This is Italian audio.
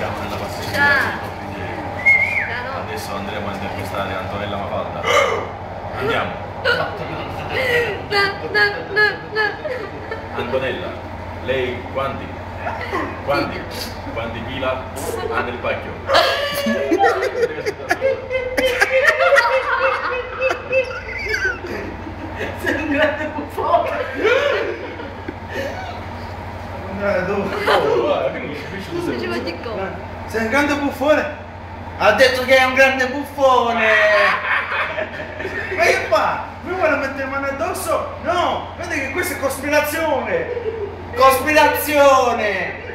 Siamo nella Ah. no. Adesso andremo a intervistare Antonella Mafalda. Andiamo. Antonella, lei quanti? Quanti? Quanti chila ha nel pacchio? Sei un grande buffone. Come. Sei un grande buffone? Ha detto che è un grande buffone! Ma che fa? Mi vuole mettere mano addosso? No! Vedi che questa è cospirazione! Cospirazione!